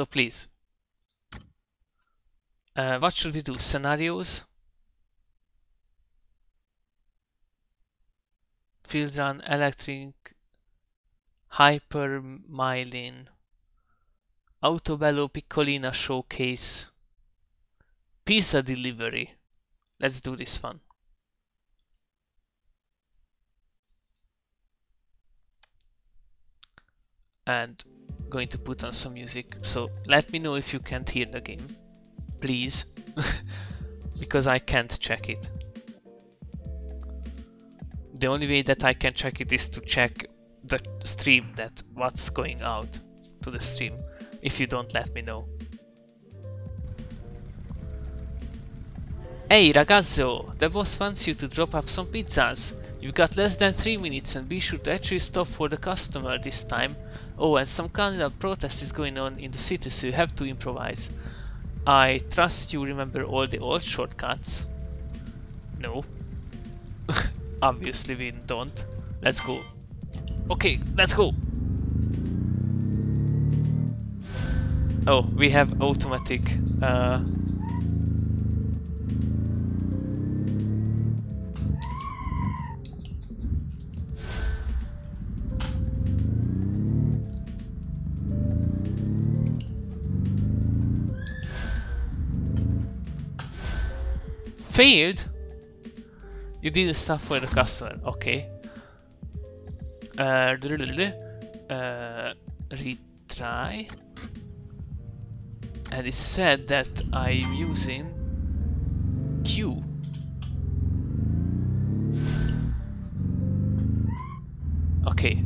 So please. Uh, what should we do? Scenarios? Field run, electric, hypermiling, autobello piccolina showcase, pizza delivery. Let's do this one. And going to put on some music. So let me know if you can't hear the game. Please. because I can't check it. The only way that I can check it is to check the stream that what's going out to the stream if you don't let me know. Hey ragazzo, the boss wants you to drop off some pizzas. You've got less than 3 minutes and be sure to actually stop for the customer this time. Oh, and some kind of protest is going on in the city so you have to improvise. I trust you remember all the old shortcuts. No. Obviously we don't. Let's go. Okay, let's go. Oh, we have automatic uh, failed? You did the stuff for the customer, okay. Uh, uh, retry. And it said that I'm using Q. Okay,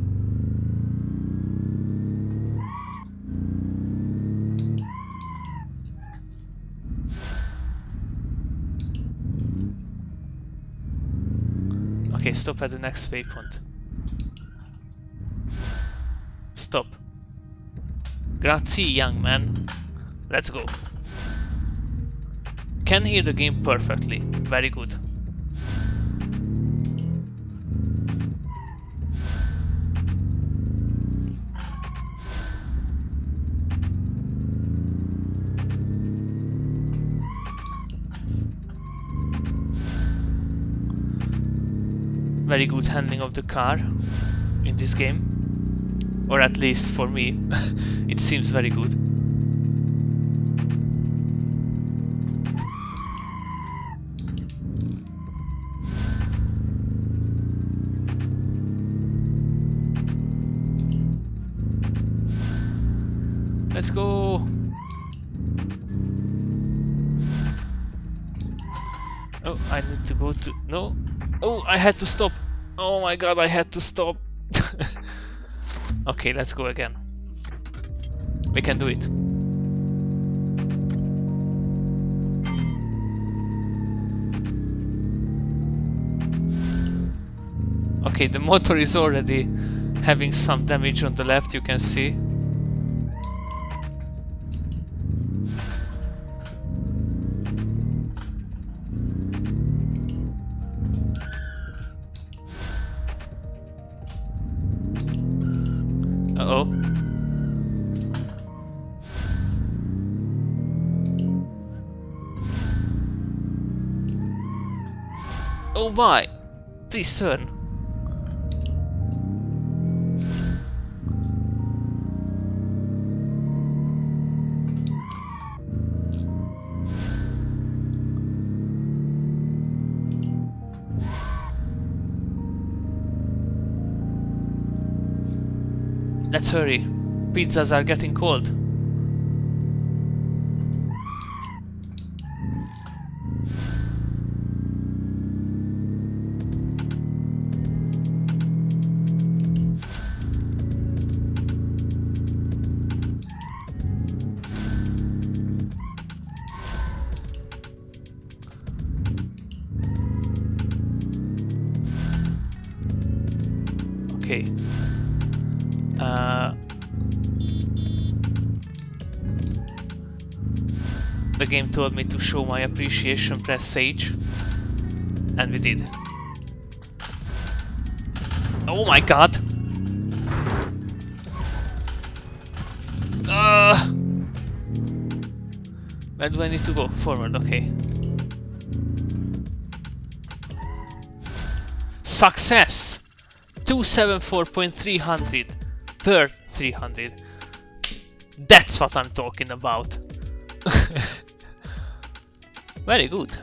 Okay, stop at the next waypoint. Stop. Grazie, young man. Let's go. Can hear the game perfectly. Very good. Very good handling of the car in this game. Or at least for me it seems very good. Let's go. Oh I need to go to no. Oh, I had to stop. Oh my god, I had to stop. okay, let's go again. We can do it. Okay, the motor is already having some damage on the left, you can see. Why? Oh Please turn. Let's hurry. Pizzas are getting cold. Game told me to show my appreciation, press Sage. And we did. Oh my god! Uh, Where do I need to go? Forward, okay. Success! 274.300 per 300. That's what I'm talking about. Very good.